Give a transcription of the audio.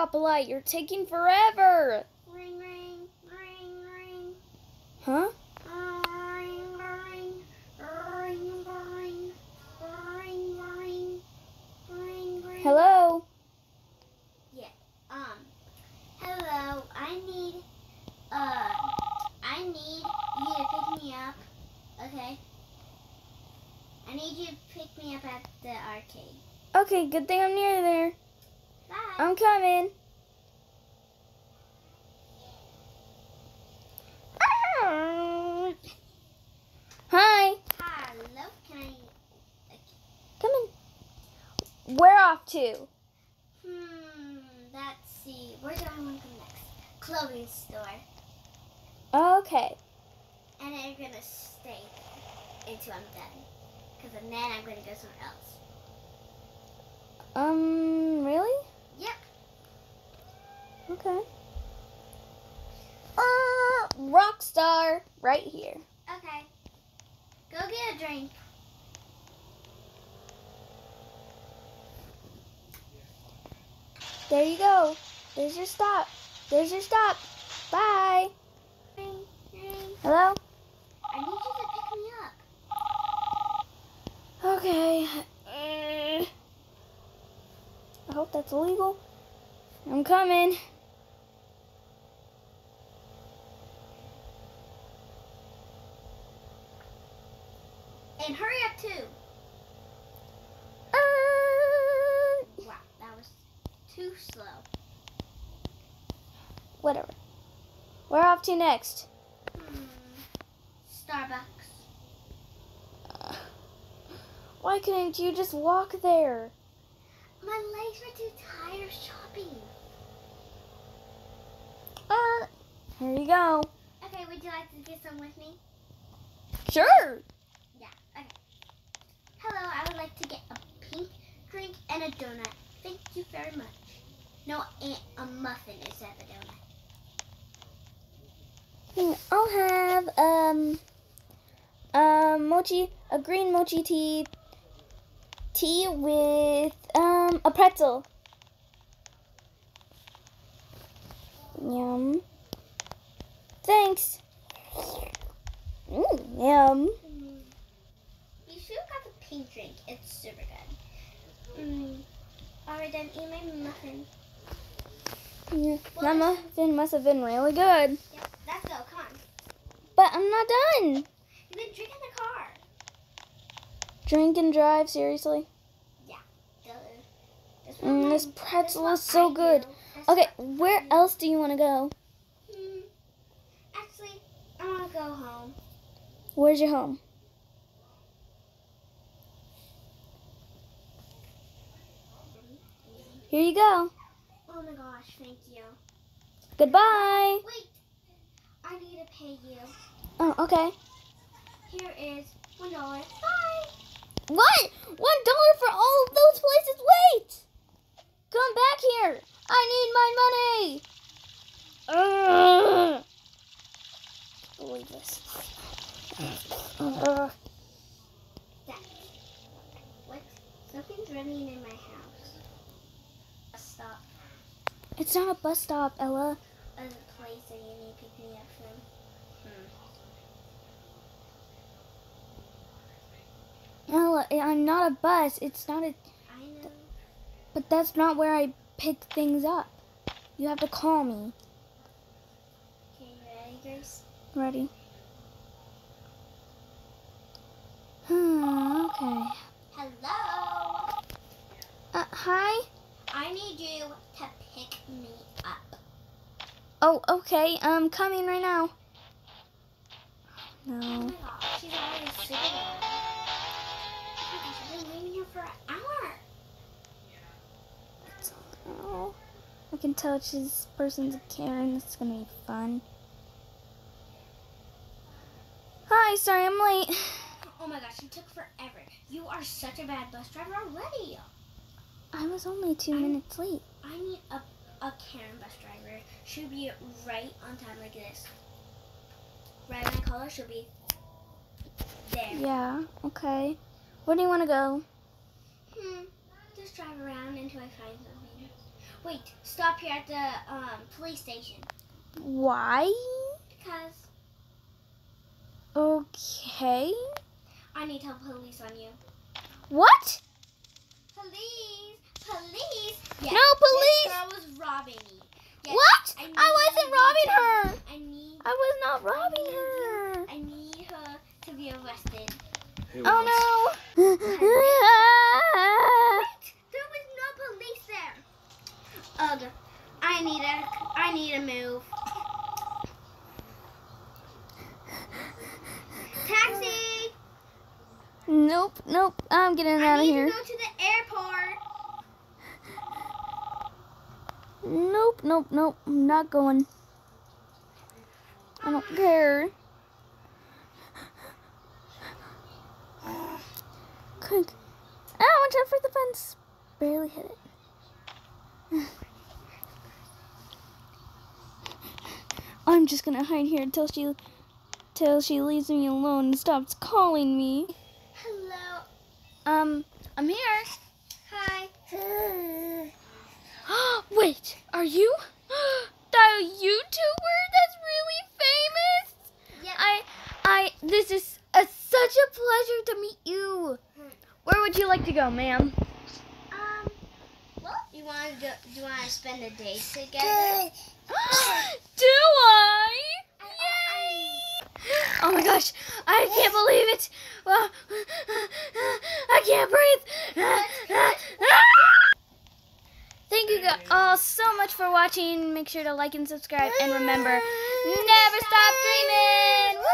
Stoplight. You're taking forever. Ring, ring, ring, ring. Huh? Ring, ring, ring, ring, ring, ring, ring, ring. Hello? Yeah. Um, hello. I need, uh, I need you to pick me up. Okay. I need you to pick me up at the arcade. Okay, good thing I'm near there. Bye. I'm coming. Hi. Hello. Can I? Come in. Where off to? Hmm. Let's see. Where do I want to go next? Clothing store. Okay. And then you're gonna stay until I'm done. Cause then I'm gonna go somewhere else. Um, really? Okay. Uh, Rockstar, right here. Okay. Go get a drink. There you go. There's your stop. There's your stop. Bye. Ring, ring. Hello? I need you to pick me up. Okay. Uh, I hope that's illegal. I'm coming. Too. Uh, Wow, that was too slow. whatever. Where off to next? Hmm. Starbucks. Why couldn't you just walk there? My legs were too tired shopping. Uh, here you go. Okay, would you like to get some with me? Sure. Hello, I would like to get a pink drink and a donut. Thank you very much. No, a muffin instead of a donut. I'll have um um mochi a green mochi tea tea with um a pretzel. Yum. Thanks. Mm, yum. You should have got the pink drink. It's super good. Mm. Alright then, eat my muffin. Yeah, that muffin must have been really good. Yep, let's go. Come on. But I'm not done. You've been drinking the car. Drink and drive, seriously? Yeah. What Mm, this pretzel is so I good. Okay, where else do you want to go? Hmm. Actually, I want to go home. Where's your home? Here you go. Oh my gosh, thank you. Goodbye. Wait, I need to pay you. Oh, okay. Here is one dollar. Bye. What? One dollar for all of those places? Wait! Come back here. I need my money. Ugh. Believe this. Ugh. That. What? Something's running in my house. Stop. It's not a bus stop, Ella. A place that you need to pick me up from. Ella, I'm not a bus. It's not a. I know. But that's not where I pick things up. You have to call me. Okay, you ready, Grace? Ready? Hmm, okay. Hello. Uh, hi? I need you to pick me up. Oh, okay. Um, I'm coming right now. No. Oh my gosh, she's already super loud. Oh my gosh, I've been waiting here for an hour. Oh, I can tell this person's a Karen. This is gonna be fun. Hi, sorry I'm late. Oh my gosh, it took forever. You are such a bad bus driver already. I was only 2 I'm- minutes late. I need a, a Karen bus driver. She'll be right on time like this. Right when I call her, she'll be there. Yeah, okay. Where do you want to go? Hmm. Just drive around until I find something. Wait, stop here at the um, police station. Why? Because Okay. I need to tell police on you. What? Police! Police! Yes, No This police. girl was robbing me. Yes, What? I I wasn't need robbing her. I need I was not robbing her. I need her to be arrested. Hey, Oh no. Wait, There was no police there. Ugh. I need a I need a move. Taxi! nope, nope. I'm getting I out of need here. to go to the airport. Nope, nope, nope. I'm not going. I don't care. Quick. Ah, watch out for the fence. Barely hit it. I'm just gonna hide here until she till she leaves me alone and stops calling me. Hello. Um, I'm here. Hi. Wait, are you the YouTuber that's really famous? Yeah. I, I, this is a, such a pleasure to meet you. Where would you like to go, ma'am? Um. Well, you want to do, you want to spend a day together? Do I? Yay! Oh my gosh, I can't believe it. Uh, I can't breathe. Thank you guys all so much for watching. Make sure to like and subscribe. And remember, never stop dreaming.